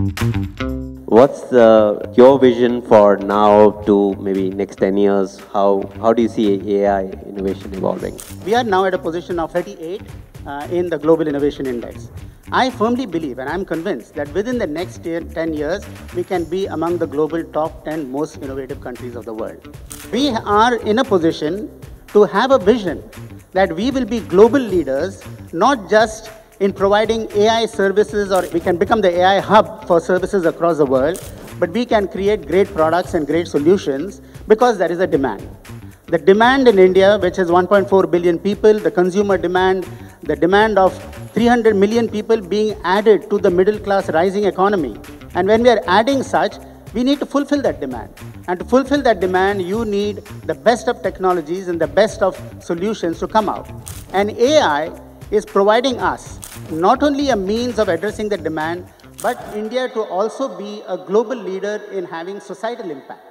What's the, your vision for now to maybe next 10 years? How, how do you see AI innovation evolving? We are now at a position of 38 uh, in the Global Innovation Index. I firmly believe and I'm convinced that within the next 10 years, we can be among the global top 10 most innovative countries of the world. We are in a position to have a vision that we will be global leaders, not just in providing AI services or we can become the AI hub for services across the world, but we can create great products and great solutions because there is a demand. The demand in India, which is 1.4 billion people, the consumer demand, the demand of 300 million people being added to the middle class rising economy. And when we are adding such, we need to fulfill that demand. And to fulfill that demand, you need the best of technologies and the best of solutions to come out. And AI is providing us not only a means of addressing the demand, but India to also be a global leader in having societal impact.